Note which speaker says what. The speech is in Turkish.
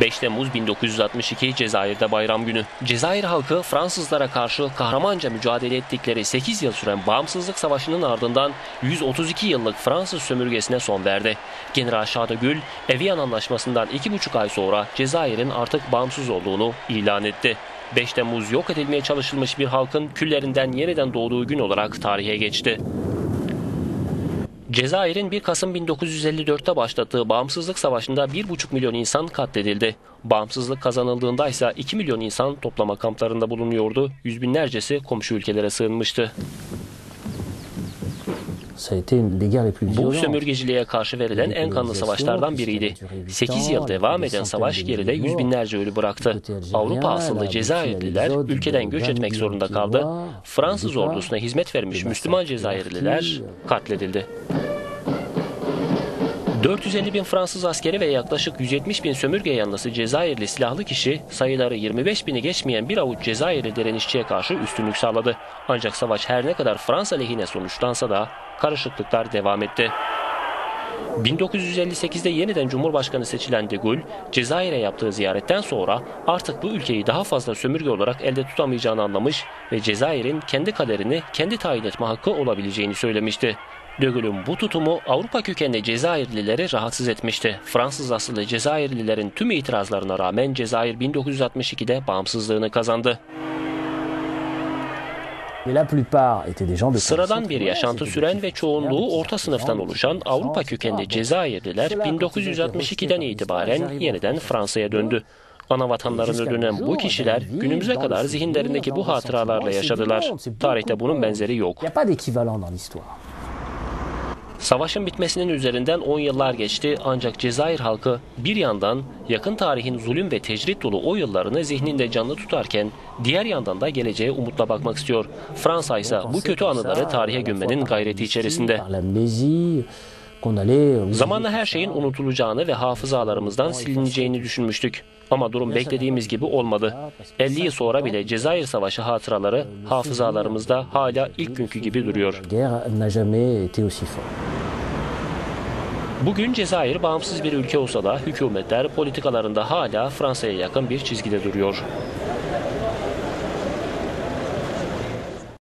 Speaker 1: 5 Temmuz 1962 Cezayir'de bayram günü. Cezayir halkı Fransızlara karşı kahramanca mücadele ettikleri 8 yıl süren bağımsızlık savaşının ardından 132 yıllık Fransız sömürgesine son verdi. General Şadagül, Evian Anlaşması'ndan 2,5 ay sonra Cezayir'in artık bağımsız olduğunu ilan etti. 5 Temmuz yok edilmeye çalışılmış bir halkın küllerinden yeniden doğduğu gün olarak tarihe geçti. Cezayir'in 1 Kasım 1954'te başlattığı bağımsızlık savaşında 1,5 milyon insan katledildi. Bağımsızlık kazanıldığında ise 2 milyon insan toplama kamplarında bulunuyordu. Yüz binlercesi komşu ülkelere sığınmıştı. Bu sömürgeciliğe karşı verilen en kanlı savaşlardan biriydi. 8 yıl devam eden savaş geride yüz binlerce ölü bıraktı. Avrupa asıllı Cezayirliler ülkeden göç etmek zorunda kaldı. Fransız ordusuna hizmet vermiş Müslüman Cezayirliler katledildi. 450 bin Fransız askeri ve yaklaşık 170 bin sömürge yanlısı Cezayirli silahlı kişi sayıları 25 bini geçmeyen bir avuç Cezayirli direnişçiye karşı üstünlük sağladı. Ancak savaş her ne kadar Fransa lehine sonuçlansa da karışıklıklar devam etti. 1958'de yeniden Cumhurbaşkanı seçilen de Gaulle, Cezayir'e yaptığı ziyaretten sonra artık bu ülkeyi daha fazla sömürge olarak elde tutamayacağını anlamış ve Cezayir'in kendi kaderini kendi tayin etme hakkı olabileceğini söylemişti. De Gaulle'ün bu tutumu Avrupa kökenli Cezayirlileri rahatsız etmişti. Fransız asıllı Cezayirlilerin tüm itirazlarına rağmen Cezayir 1962'de bağımsızlığını kazandı. Sıradan bir yaşantı süren ve çoğunluğu orta sınıftan oluşan Avrupa kökenli Cezayirliler 1962'den itibaren yeniden Fransa'ya döndü. Ana vatanlarına dönen bu kişiler günümüze kadar zihinlerindeki bu hatıralarla yaşadılar. Tarihte bunun benzeri yok. Savaşın bitmesinin üzerinden 10 yıllar geçti ancak Cezayir halkı bir yandan yakın tarihin zulüm ve tecrit dolu o yıllarını zihninde canlı tutarken diğer yandan da geleceğe umutla bakmak istiyor. Fransa ise bu kötü anıları tarihe gömmenin gayreti içerisinde. Zamanla her şeyin unutulacağını ve hafızalarımızdan silineceğini düşünmüştük. Ama durum beklediğimiz gibi olmadı. 50 yıl sonra bile Cezayir Savaşı hatıraları hafızalarımızda hala ilk günkü gibi duruyor. Bugün Cezayir bağımsız bir ülke olsa da hükümetler politikalarında hala Fransa'ya yakın bir çizgide duruyor.